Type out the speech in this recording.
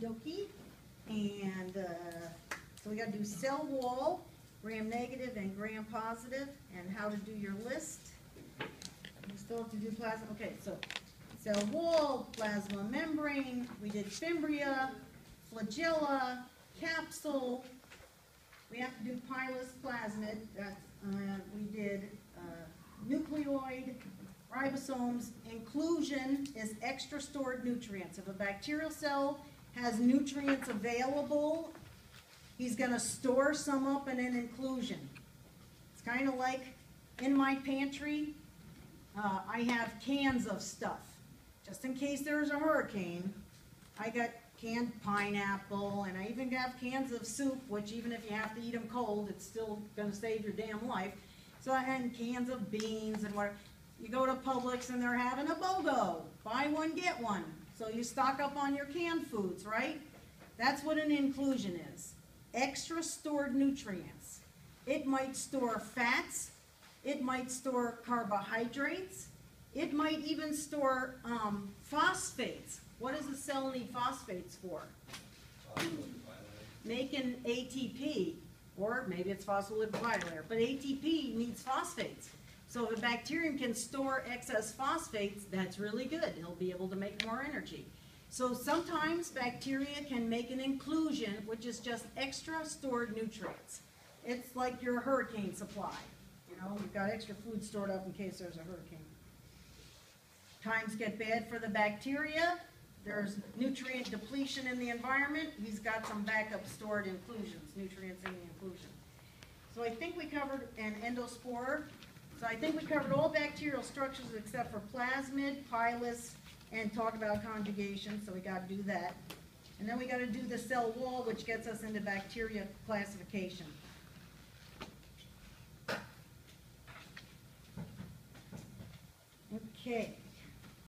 dokey. And, uh, so we gotta do cell wall, gram negative and gram positive, and how to do your list. We still have to do plasma, okay, so cell wall, plasma membrane, we did fimbria, flagella, capsule. We have to do pilus plasmid, that's, uh, we did, uh, nucleoid, ribosomes. Inclusion is extra stored nutrients. If a bacterial cell has nutrients available, he's gonna store some up in an inclusion. It's kinda like in my pantry, uh, I have cans of stuff. Just in case there's a hurricane, I got canned pineapple, and I even have cans of soup, which even if you have to eat them cold, it's still gonna save your damn life. So I had cans of beans and whatever. you go to Publix and they're having a BOGO, buy one, get one. So you stock up on your canned foods, right? That's what an inclusion is. Extra stored nutrients. It might store fats, it might store carbohydrates, it might even store, um, phosphates. What does a cell need phosphates for? Making ATP, or maybe it's phospholipid bilayer, but ATP needs phosphates. So if a bacterium can store excess phosphates, that's really good, it'll be able to make more energy. So sometimes bacteria can make an inclusion, which is just extra stored nutrients. It's like your hurricane supply, you know, you've got extra food stored up in case there's a hurricane. Times get bad for the bacteria, there's nutrient depletion in the environment, he's got some backup stored inclusions, nutrients in the inclusion. So I think we covered an endospore, so I think we covered all bacterial structures except for plasmid, pilus, and talk about conjugation, so we gotta do that. And then we gotta do the cell wall, which gets us into bacteria classification. Okay.